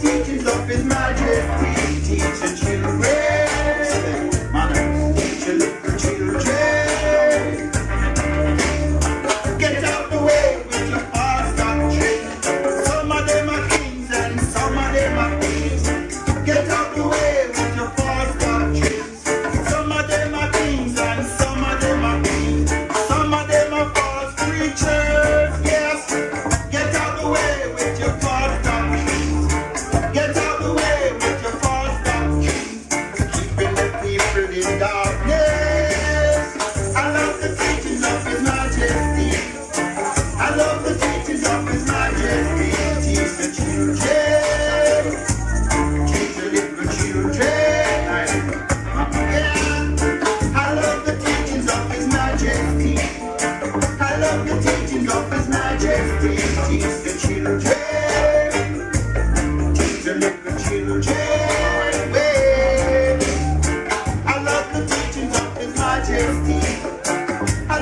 teachings of His Majesty.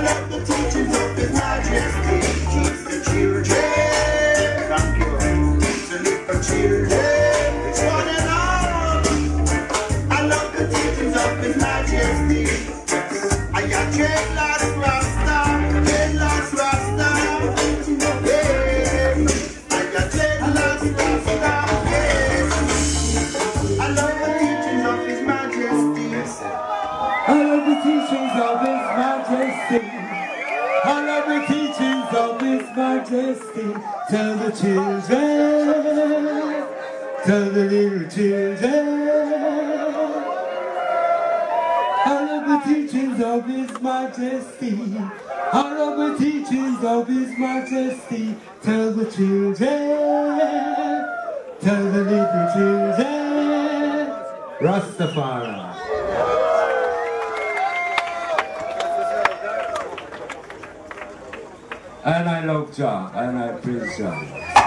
let the teachings of this magic majesty. Tell the children, tell the little children, all of the teachings of His majesty. All of the teachings of His majesty. Tell the children, tell the little children, Rastafari. And I love John, and I praise John.